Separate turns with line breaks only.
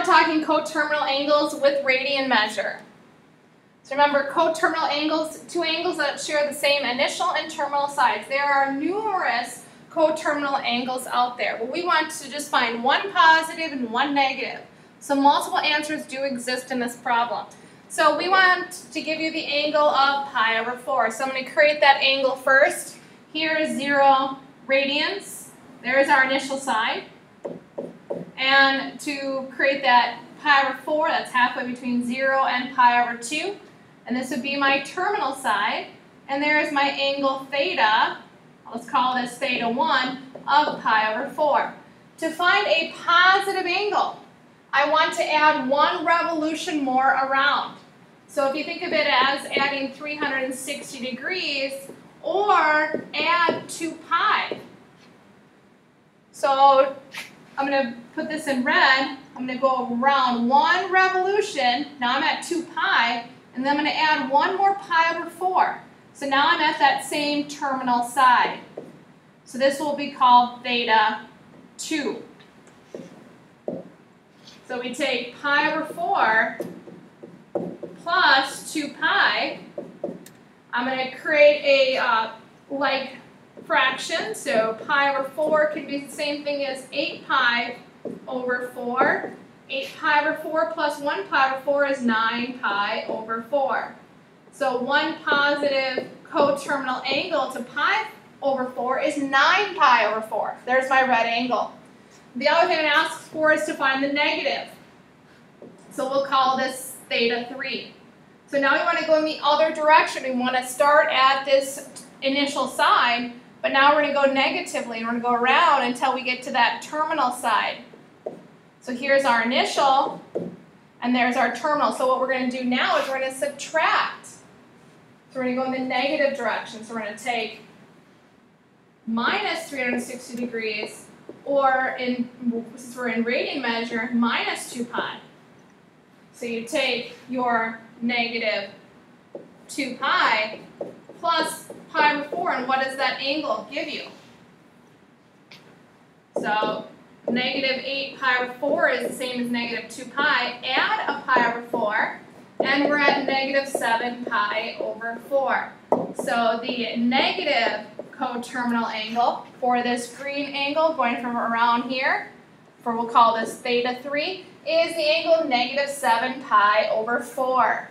We're talking coterminal angles with radian measure. So remember, coterminal angles, two angles that share the same initial and terminal sides. There are numerous coterminal angles out there, but we want to just find one positive and one negative. So multiple answers do exist in this problem. So we want to give you the angle of pi over 4. So I'm going to create that angle first. Here is 0 radians. There's our initial side. And to create that pi over 4, that's halfway between 0 and pi over 2. And this would be my terminal side. And there's my angle theta, let's call this theta 1, of pi over 4. To find a positive angle, I want to add one revolution more around. So if you think of it as adding 360 degrees or add 2 pi. So I'm going to put this in red. I'm going to go around one revolution. Now I'm at 2 pi. And then I'm going to add one more pi over 4. So now I'm at that same terminal side. So this will be called theta 2. So we take pi over 4 plus 2 pi. I'm going to create a uh, like fraction. So pi over 4 can be the same thing as 8 pi over 4. 8 pi over 4 plus 1 pi over 4 is 9 pi over 4. So one positive coterminal angle to pi over 4 is 9 pi over 4. There's my red angle. The other thing it asks for is to find the negative. So we'll call this theta 3. So now we want to go in the other direction. We want to start at this initial side, but now we're going to go negatively, and we're going to go around until we get to that terminal side. So here's our initial, and there's our terminal. So what we're going to do now is we're going to subtract. So we're going to go in the negative direction. So we're going to take minus 360 degrees, or in since we're in radian measure, minus 2 pi. So you take your negative 2 pi plus pi over 4, and what does that angle give you? So negative 8 pi over 4 is the same as negative 2 pi. Add a pi over 4, and we're at negative 7 pi over 4. So the negative coterminal angle for this green angle going from around here, for we'll call this theta 3, is the angle of negative 7 pi over 4.